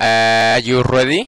Uh, are you ready?